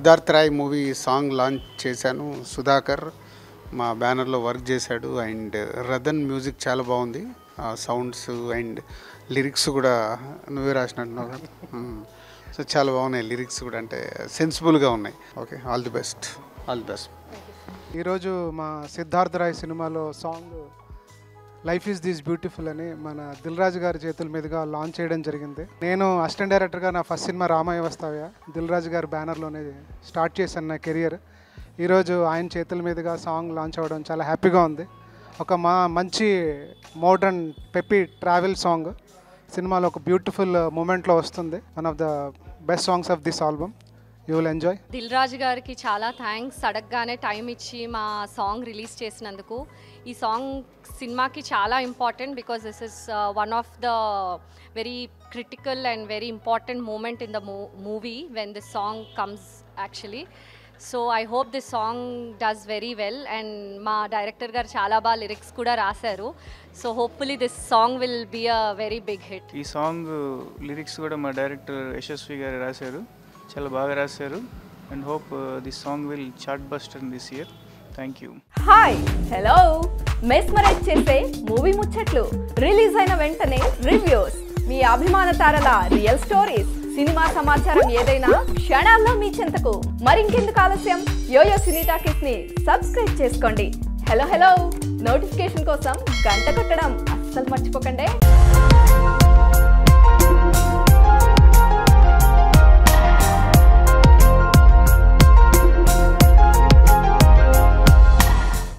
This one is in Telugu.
Siddharth Roy movie song launch చేశాను. సుధాకర్ మా బ్యానర్లో వర్క్ చేశాడు. అండ్ రదన్ మ్యూజిక్ చాలా బాగుంది. సౌండ్స్ అండ్ లిరిక్స్ కూడా నువ్వే రాసినట్టున్నావు కదా. సో చాలా బాగున్నాయి లిరిక్స్ కూడా. అంటే సెన్సిబుల్గా ఉన్నాయి. Okay all the best. All the best. ఈరోజు మా సిద్ధార్థ రాయ్ సినిమాలో song life is this beautiful అని మన దిల్ రాజు గారి చేతుల మీదుగా లాంచ్ చేయడం జరిగింది. నేను అసిస్టెంట్ డైరెక్టర్గా నా ఫస్ట్ సినిమా రామయ్య వస్తావ్య దిల్ రాజు గారి బ్యానర్లోనే స్టార్ట్ చేశాను నా కెరియర్. ఈరోజు ఆయన చేతుల మీదుగా సాంగ్ లాంచ్ అవ్వడం చాలా హ్యాపీగా ఉంది. ఒక మా మంచి మోడర్న్ పెప్పి ట్రావెల్ సాంగ్. సినిమాలో ఒక బ్యూటిఫుల్ మూమెంట్లో వస్తుంది. One of the best songs of this album. You will enjoy Dil Raju గారికి చాలా థ్యాంక్స్ అడగగానే టైం ఇచ్చి మా సాంగ్ రిలీజ్ చేసినందుకు. ఈ సాంగ్ సినిమాకి చాలా important because this is one of the very critical and very important moment in the movie when this song comes actually so I hope this song does very well and మా డైరెక్టర్ గారు చాలా బాగా లిరిక్స్ కూడా రాశారు. So hopefully this song will be a very big hit ఈ సాంగ్ లిరిక్స్ కూడా మా డైరెక్టర్ యశస్వి గారు రాశారు. చాలా బాగా రాశారు. And hope this song will chart buster in this year thank you hi hello mesmerise చేసే మూవీ ముచ్చట్లు. రిలీజ్ అయిన వెంటనే రివ్యూస్ మీ అభిమాన తారల రియల్ స్టోరీస్ సినిమా సమాచారం ఏదైనా క్షణాల్లో మీ చెంతకు. మరింకెందుకు ఆలస్యం? యోయో సినీ టాకీస్ని సబ్స్క్రైబ్ చేసుకోండి. హలో హలో నోటిఫికేషన్ కోసం గంట కొట్టడం అస్సలు మర్చిపోకండి.